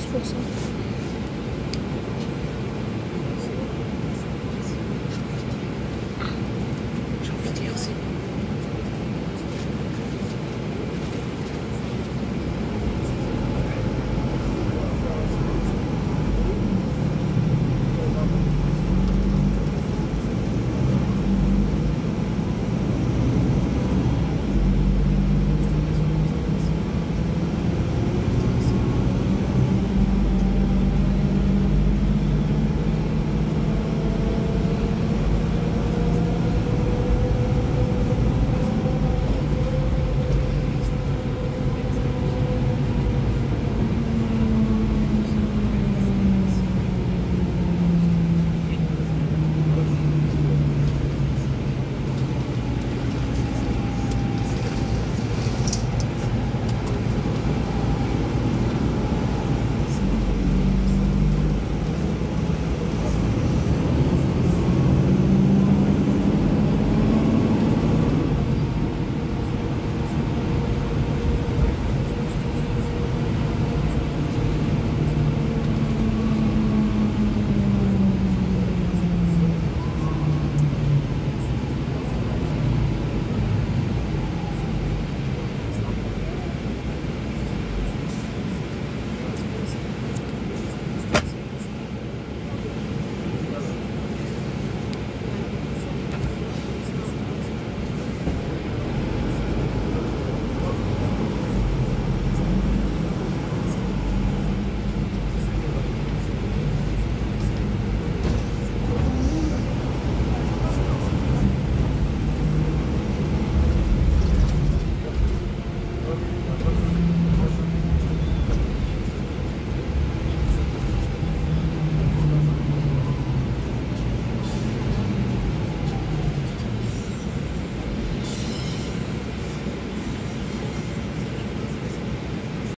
20%.